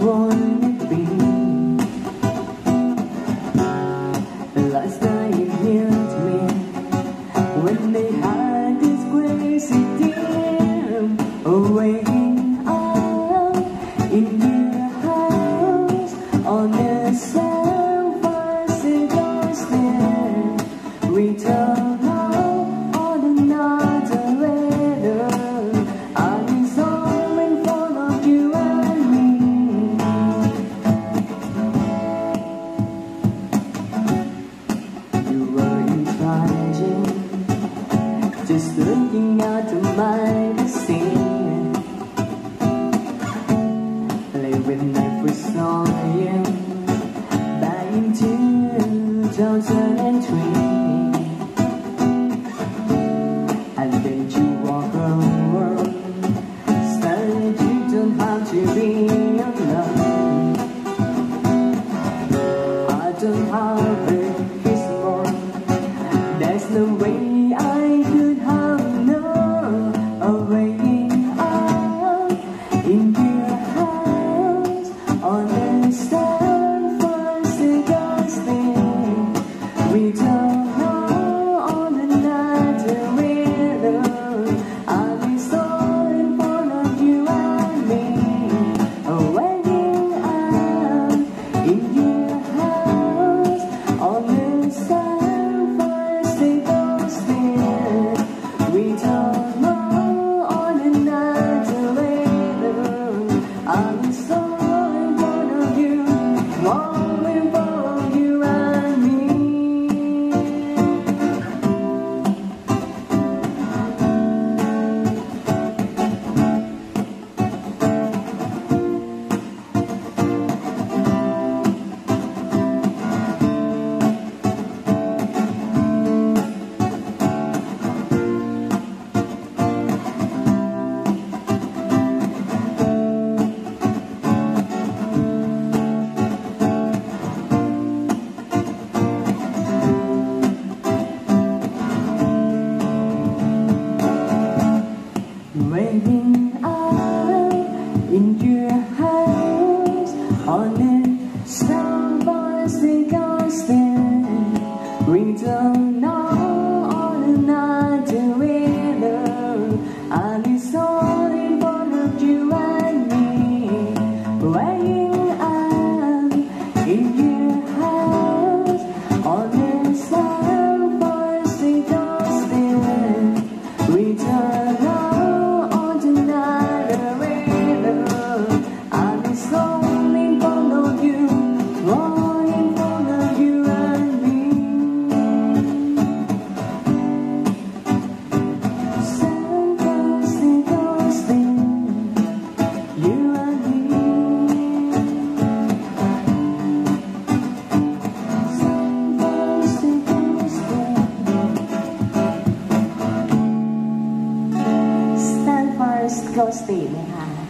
one Just looking out the magazine Live with life we song, you Back and 2003 on ไหมคะ